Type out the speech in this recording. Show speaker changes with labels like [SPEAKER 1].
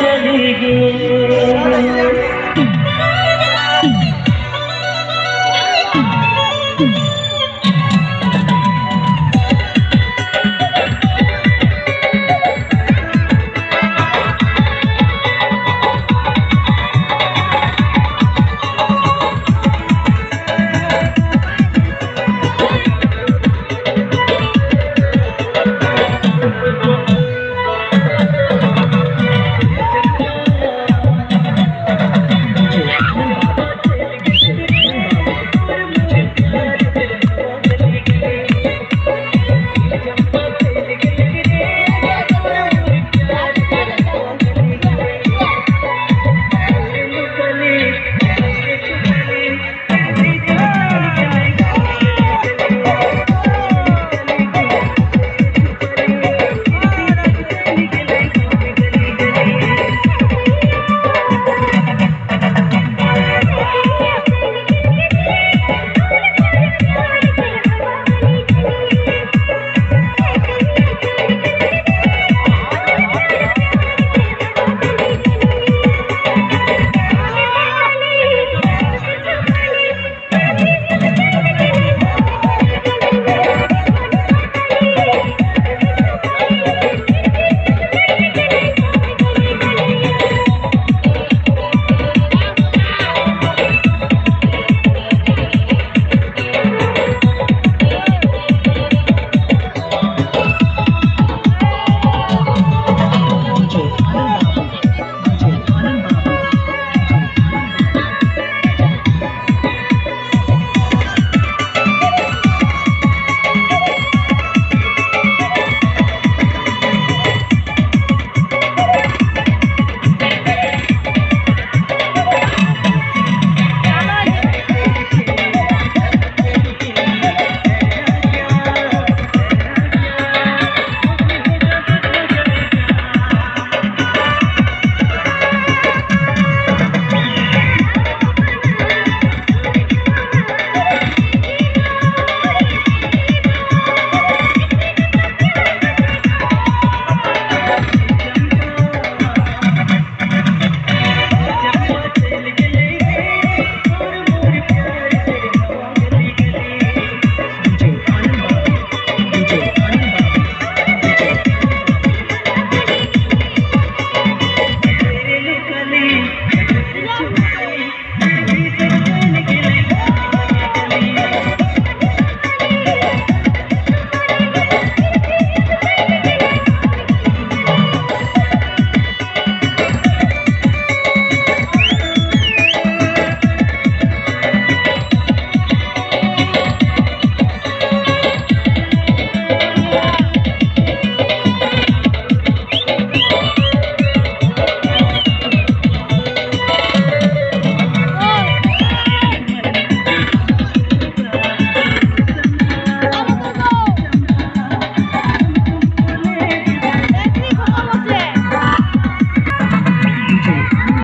[SPEAKER 1] चली गई